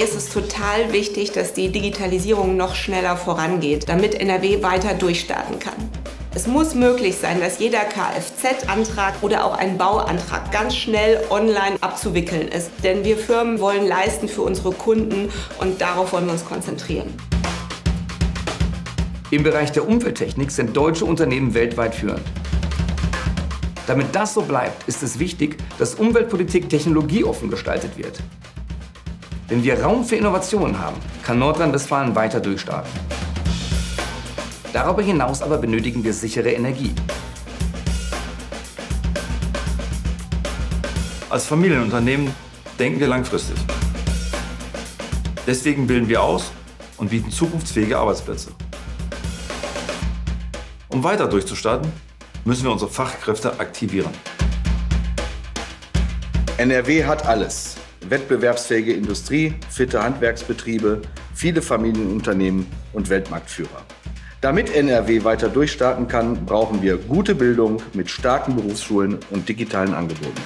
ist es total wichtig, dass die Digitalisierung noch schneller vorangeht, damit NRW weiter durchstarten kann. Es muss möglich sein, dass jeder Kfz-Antrag oder auch ein Bauantrag ganz schnell online abzuwickeln ist. Denn wir Firmen wollen leisten für unsere Kunden und darauf wollen wir uns konzentrieren. Im Bereich der Umwelttechnik sind deutsche Unternehmen weltweit führend. Damit das so bleibt, ist es wichtig, dass Umweltpolitik technologieoffen gestaltet wird. Wenn wir Raum für Innovationen haben, kann Nordrhein-Westfalen weiter durchstarten. Darüber hinaus aber benötigen wir sichere Energie. Als Familienunternehmen denken wir langfristig. Deswegen bilden wir aus und bieten zukunftsfähige Arbeitsplätze. Um weiter durchzustarten, müssen wir unsere Fachkräfte aktivieren. NRW hat alles. Wettbewerbsfähige Industrie, fitte Handwerksbetriebe, viele Familienunternehmen und Weltmarktführer. Damit NRW weiter durchstarten kann, brauchen wir gute Bildung mit starken Berufsschulen und digitalen Angeboten.